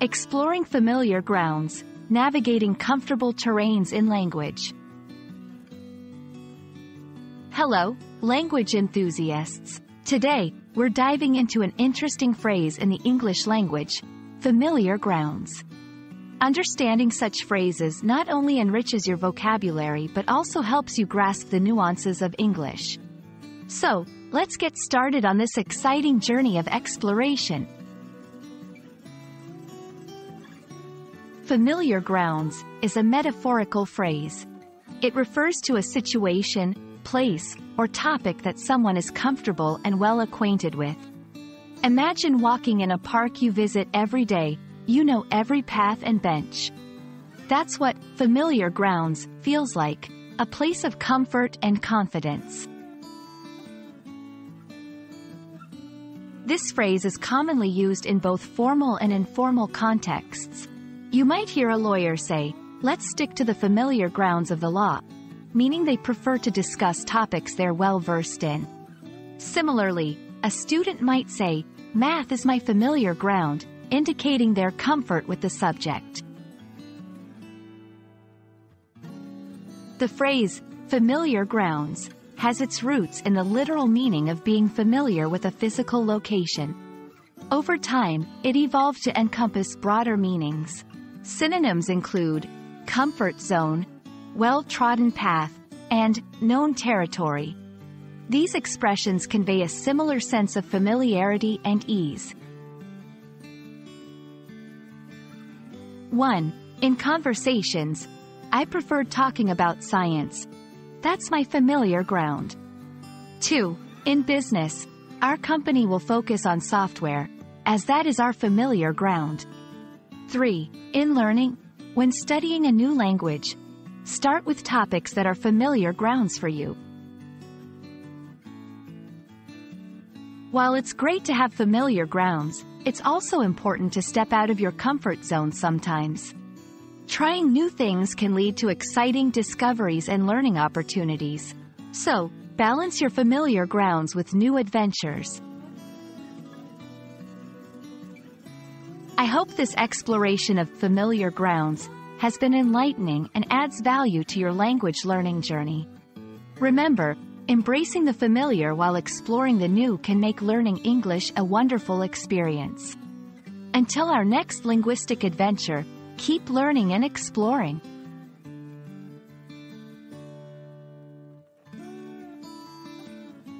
Exploring familiar grounds, navigating comfortable terrains in language. Hello, language enthusiasts. Today, we're diving into an interesting phrase in the English language, familiar grounds. Understanding such phrases not only enriches your vocabulary but also helps you grasp the nuances of English. So, let's get started on this exciting journey of exploration. Familiar grounds is a metaphorical phrase. It refers to a situation, place, or topic that someone is comfortable and well acquainted with. Imagine walking in a park you visit every day, you know every path and bench. That's what familiar grounds feels like, a place of comfort and confidence. This phrase is commonly used in both formal and informal contexts. You might hear a lawyer say, let's stick to the familiar grounds of the law, meaning they prefer to discuss topics they're well versed in. Similarly, a student might say, math is my familiar ground, indicating their comfort with the subject. The phrase, familiar grounds, has its roots in the literal meaning of being familiar with a physical location. Over time, it evolved to encompass broader meanings. Synonyms include comfort zone, well-trodden path, and known territory. These expressions convey a similar sense of familiarity and ease. 1. In conversations, I prefer talking about science. That's my familiar ground. 2. In business, our company will focus on software, as that is our familiar ground. 3. In learning, when studying a new language, start with topics that are familiar grounds for you. While it's great to have familiar grounds, it's also important to step out of your comfort zone sometimes. Trying new things can lead to exciting discoveries and learning opportunities. So, balance your familiar grounds with new adventures. I hope this exploration of familiar grounds has been enlightening and adds value to your language learning journey. Remember, Embracing the familiar while exploring the new can make learning English a wonderful experience. Until our next linguistic adventure, keep learning and exploring.